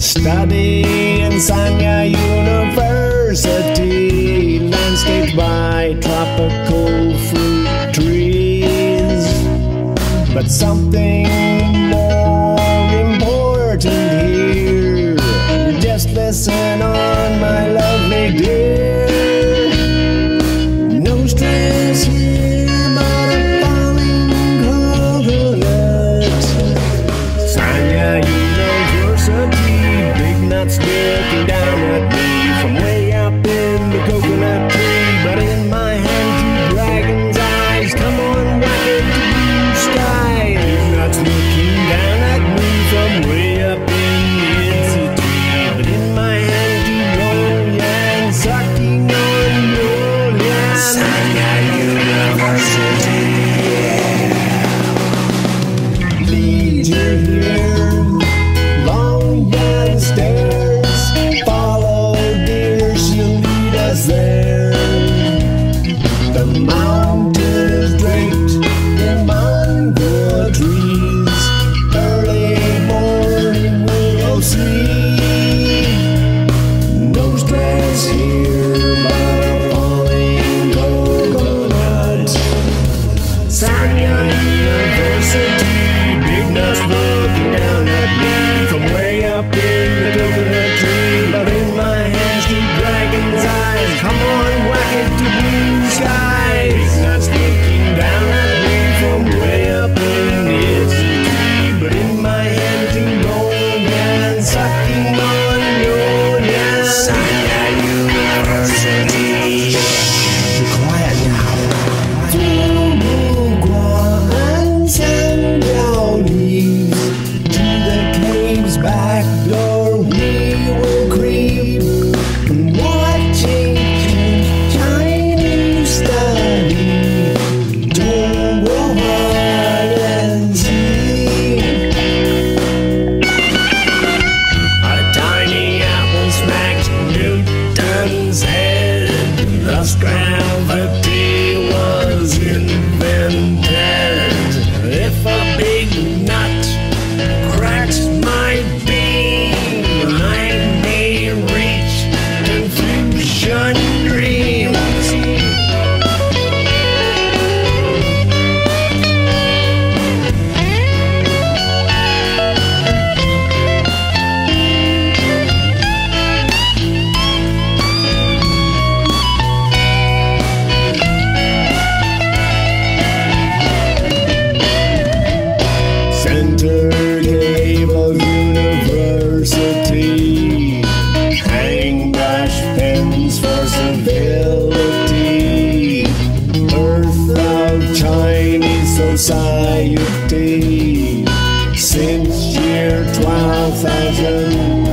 Study in Sanya University, landscaped by tropical fruit trees. But something here. Under name of university, hang bash pens for civility. Earth of Chinese society, since year 12,000.